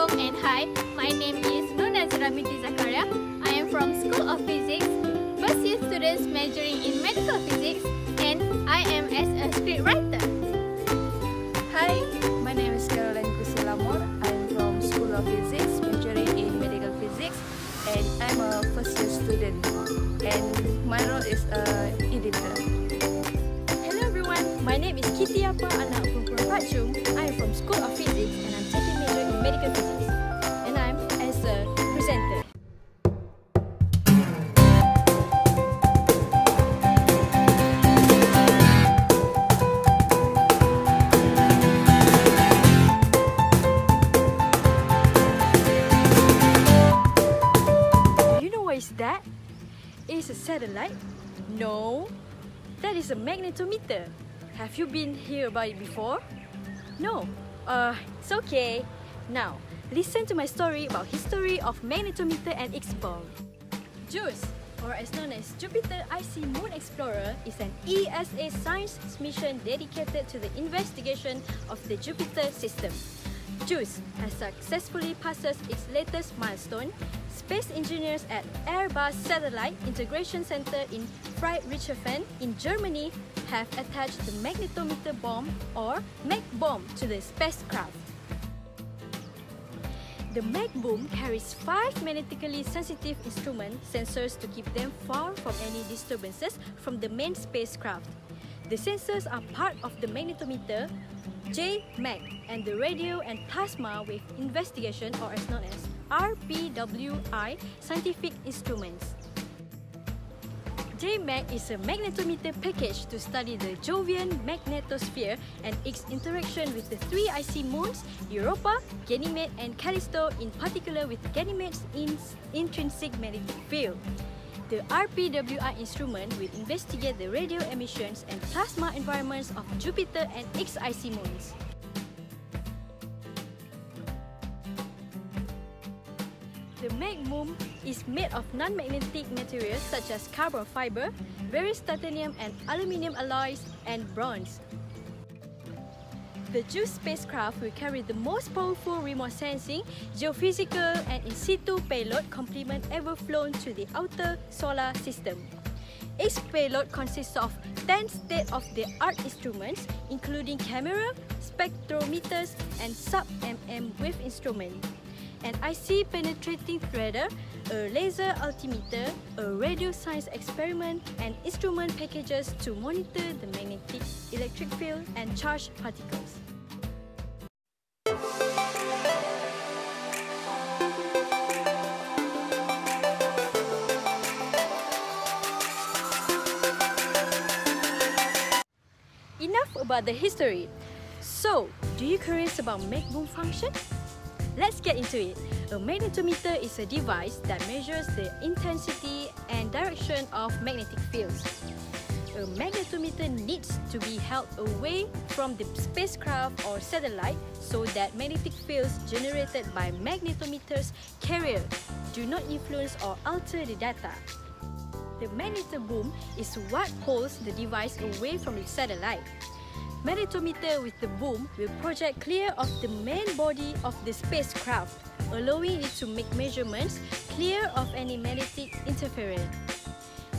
Assalamualaikum and hi. My name is Nur Nazira Binti Zakaria. I am from School of Physics, first year students majoring in medical physics and I am as a script And I'm as a presenter. You know what is that? Is a satellite? No, that is a magnetometer. Have you been here about it before? No. Uh, it's okay. Now, listen to my story about history of magnetometer and its bomb. JUICE, or as known as Jupiter Icy Moon Explorer, is an ESA science mission dedicated to the investigation of the Jupiter system. JUICE has successfully passed its latest milestone. Space engineers at Airbus Satellite Integration Center in Friedrichshafen in Germany have attached the magnetometer bomb or MAG bomb to the spacecraft. The MAG boom carries five magnetically sensitive instrument sensors to keep them far from any disturbances from the main spacecraft. The sensors are part of the magnetometer, J-MAG, and the radio and plasma wave investigation or as known as RPWI scientific instruments. JMAG is a magnetometer package to study the Jovian magnetosphere and its interaction with the three icy moons, Europa, Ganymede and Callisto, in particular with Ganymede's in intrinsic magnetic field. The RPWI instrument will investigate the radio emissions and plasma environments of Jupiter and its icy moons. The mag boom is made of non-magnetic materials such as carbon fiber, various titanium and aluminium alloys, and bronze. The JUICE spacecraft will carry the most powerful remote sensing, geophysical and in situ payload complement ever flown to the outer solar system. Its payload consists of 10 state-of-the-art instruments including camera, spectrometers and sub-mm wave instrument an IC penetrating radar, a laser altimeter, a radio science experiment, and instrument packages to monitor the magnetic, electric field, and charged particles. Enough about the history. So, do you curious about mag boom function? Let's get into it. A magnetometer is a device that measures the intensity and direction of magnetic fields. A magnetometer needs to be held away from the spacecraft or satellite so that magnetic fields generated by magnetometer's carrier do not influence or alter the data. The magneto boom is what holds the device away from the satellite. Magnetometer with the boom will project clear of the main body of the spacecraft, allowing it to make measurements clear of any magnetic interference.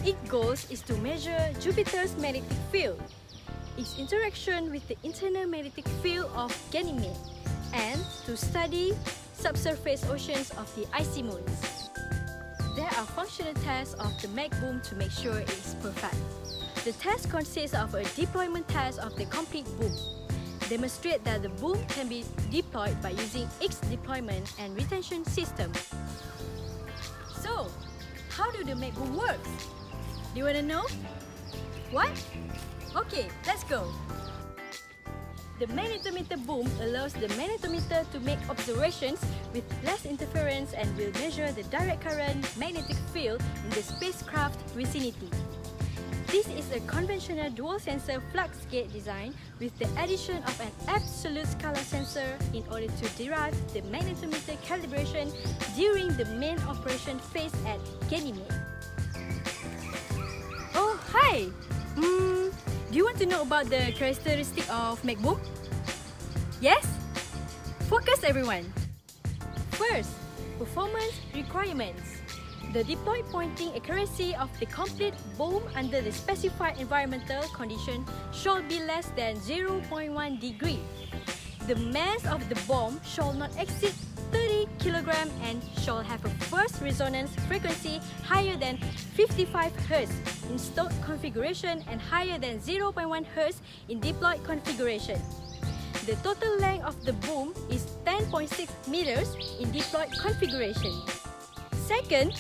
Its goal is to measure Jupiter's magnetic field, its interaction with the internal magnetic field of Ganymede, and to study subsurface oceans of the icy moons. There are functional tests of the mag boom to make sure it is perfect. The test consists of a deployment test of the complete boom. Demonstrate that the boom can be deployed by using its deployment and retention system. So, how do the mag boom work? Do you want to know? What? Okay, let's go. The magnetometer boom allows the magnetometer to make observations with less interference and will measure the direct current magnetic field in the spacecraft vicinity. This is a conventional dual sensor flux gate design with the addition of an absolute scalar sensor in order to derive the magnetometer calibration during the main operation phase at Ganymede. Oh, hi! Mm, do you want to know about the characteristic of MagBoom? Yes? Focus everyone! First, performance requirements. The deployed pointing accuracy of the complete boom under the specified environmental condition shall be less than 0.1 degree. The mass of the bomb shall not exceed 30 kg and shall have a first resonance frequency higher than 55 Hz in stored configuration and higher than 0.1 Hz in deployed configuration. The total length of the boom is 10.6 meters in deployed configuration. Second,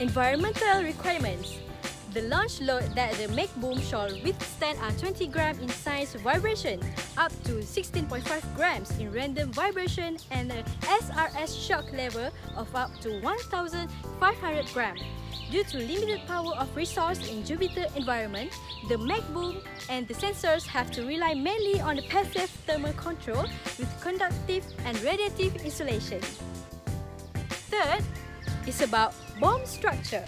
environmental requirements. The launch load that the mag boom shall withstand are 20 gram in size vibration, up to 16.5 grams in random vibration and a SRS shock level of up to 1,500 gram. Due to limited power of resource in Jupiter environment, the mag boom and the sensors have to rely mainly on the passive thermal control with conductive and radiative insulation. Third is about bomb structure.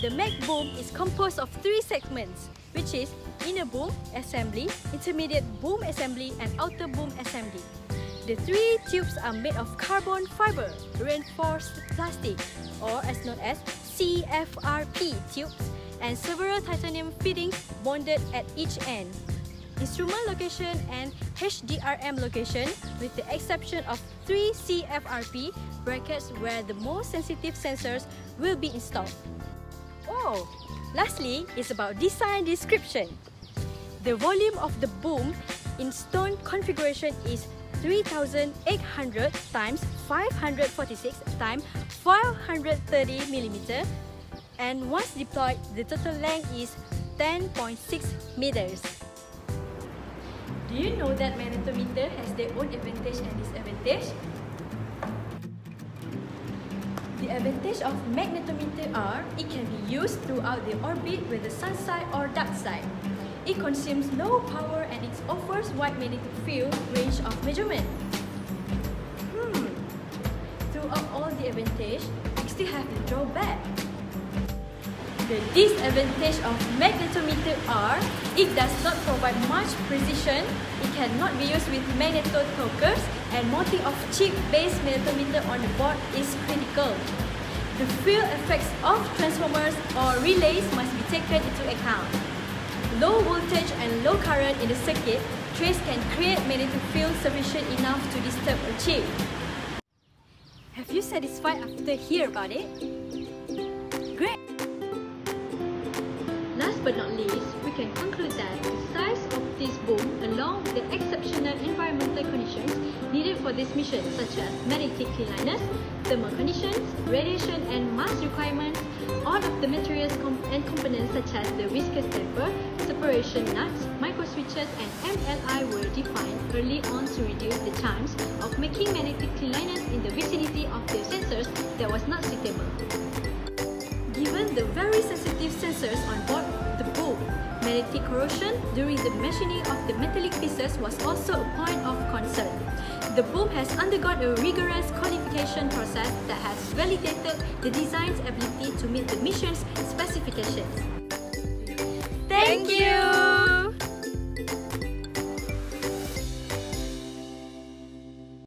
The make boom is composed of three segments, which is inner boom assembly, intermediate boom assembly, and outer boom assembly. The three tubes are made of carbon fiber reinforced plastic, or as known as CFRP tubes, and several titanium fittings bonded at each end. Instrument location and HDRM location with the exception of three CFRP brackets where the most sensitive sensors will be installed. Oh, lastly is about design description. The volume of the boom in stone configuration is 3800 times 546 times 530 mm and once deployed, the total length is 10.6 meters. Do you know that magnetometer has their own advantage and disadvantage? The advantage of magnetometer are it can be used throughout the orbit with the sun side or dark side. It consumes low power and it offers wide magnetic field range of measurement. Hmm. Throughout all the advantage, we still have the drawback. The disadvantage of magnetometer are it does not provide much precision, it cannot be used with magnetorquers, and mounting of chip-based magnetometer on the board is critical. The field effects of transformers or relays must be taken into account. Low voltage and low current in the circuit trace can create magnetic field sufficient enough to disturb a chip. Have you satisfied after hear about it? But not least, we can conclude that the size of this boom along with the exceptional environmental conditions needed for this mission such as magnetic cleanliness, thermal conditions, radiation and mass requirements, all of the materials and components such as the viscous damper, separation nuts, microswitches and MLI were defined early on to reduce the chance of making magnetic cleanliness in the vicinity of the sensors that was not suitable. Given the very sensitive sensors on board magnetic corrosion during the machining of the metallic pieces was also a point of concern. The boom has undergone a rigorous qualification process that has validated the design's ability to meet the mission's specifications. Thank you!